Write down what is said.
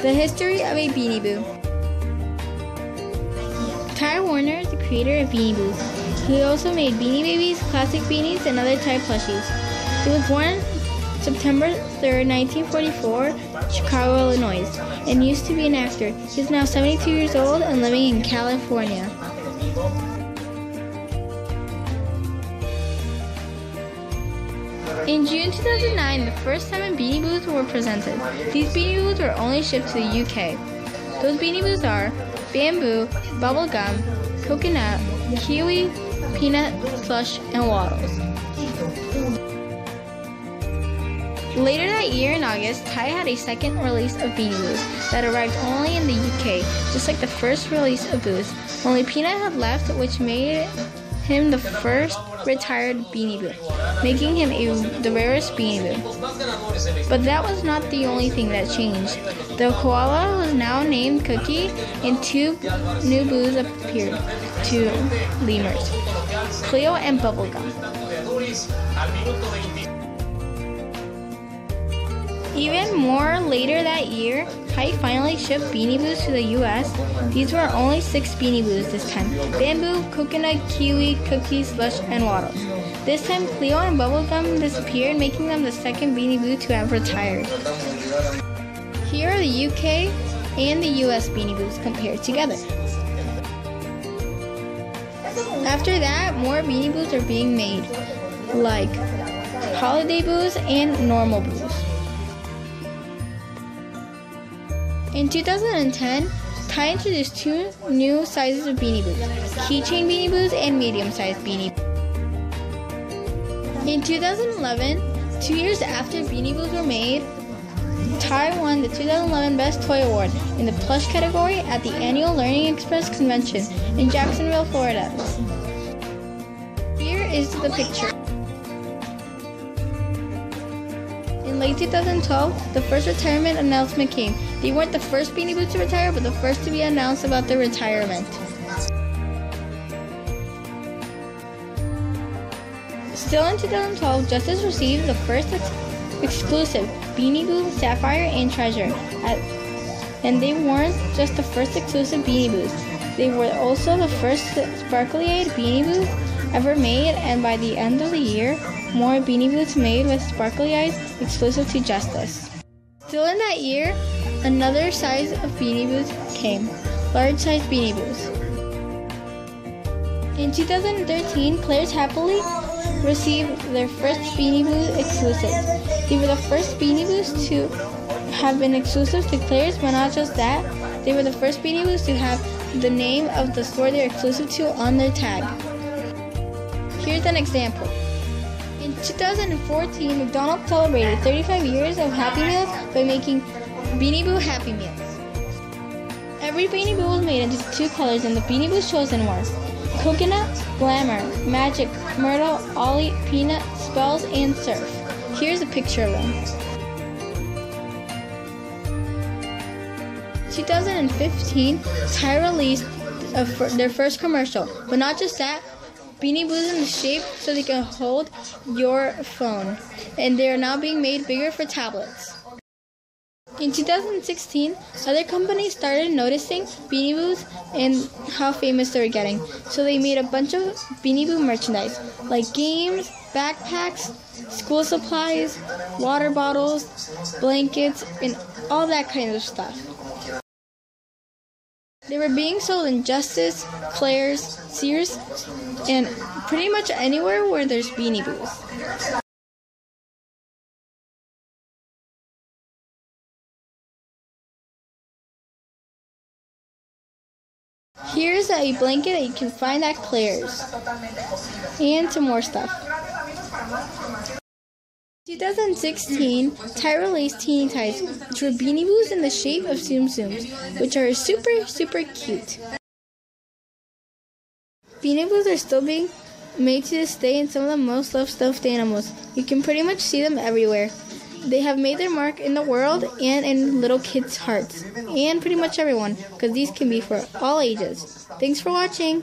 The history of a Beanie Boo. Ty Warner is the creator of Beanie Boos. He also made Beanie Babies, classic beanies, and other Ty plushies. He was born September 3, 1944, Chicago, Illinois, and used to be an actor. He is now 72 years old and living in California. In June 2009, the first seven Beanie Boos were presented. These Beanie Boos were only shipped to the UK. Those Beanie Boos are bamboo, bubblegum, coconut, kiwi, peanut, slush, and waddles. Later that year in August, Ty had a second release of Beanie Boos that arrived only in the UK, just like the first release of Boos. Only Peanut had left, which made him the first retired Beanie Boo, making him a, the rarest Beanie Boo. But that was not the only thing that changed. The koala was now named Cookie, and two new Boos appeared, two lemurs, Cleo and Bubblegum. Even more later that year, Ty finally shipped Beanie Boos to the US. These were only six Beanie Boos this time bamboo, coconut, kiwi, cookies, slush, and waddles. This time, Cleo and Bubblegum disappeared, making them the second Beanie Boo to have retired. Here are the UK and the US Beanie Boos compared together. After that, more Beanie Boos are being made, like Holiday Boos and Normal Boos. In 2010, Ty introduced two new sizes of Beanie Boos keychain Beanie Boos and medium sized Beanie Boos. In 2011, two years after Beanie Boos were made, Ty won the 2011 Best Toy Award in the plush category at the annual Learning Express convention in Jacksonville, Florida. Here is the picture. In late 2012, the first retirement announcement came. They weren't the first Beanie Boos to retire, but the first to be announced about their retirement. Still in 2012, Justice received the first ex- exclusive Beanie Boo Sapphire and Treasure. At, and they weren't just the first exclusive Beanie Boos, they were also the first sparkly eyed Beanie Boo ever made, and by the end of the year, more Beanie Boos made with sparkly eyes exclusive to Justice. Still in that year, another size of Beanie Boos came large size Beanie Boos. In 2013, Claire's Happily received their first Beanie Boo exclusive. They were the first Beanie Boos to have been exclusive to Claire's, but not just that, they were the first Beanie Boos to have the name of the store they're exclusive to on their tag. Here's an example. In 2014, McDonald's celebrated 35 years of Happy Meals by making Beanie Boo Happy Meals. Every Beanie Boo was made into two colors, and the Beanie Boos chosen were Coconut, Glamour, Magic, Myrtle, Ollie, Peanut, Spells, and Surf. Here's a picture of them. 2015, Ty released their first commercial, but not just that, Beanie Boos in the shape so they can hold your phone, and they are now being made bigger for tablets. In 2016, other companies started noticing Beanie Boos and how famous they were getting, so they made a bunch of Beanie Boo merchandise like games, backpacks, school supplies, water bottles, blankets, and all that kind of stuff. They were being sold in Justice, Claire's, Sears, and pretty much anywhere where there's Beanie Boos. Here's a blanket that you can find at Claire's. And some more stuff. 2016, Ty released Teeny Tys, which were Beanie Boos in the shape of Tsum Tsums, which are super, super cute. Beanie Boos are still being made to this day and some of the most loved stuffed animals. You can pretty much see them everywhere. They have made their mark in the world and in little kids' hearts, and pretty much everyone, because these can be for all ages. Thanks for watching.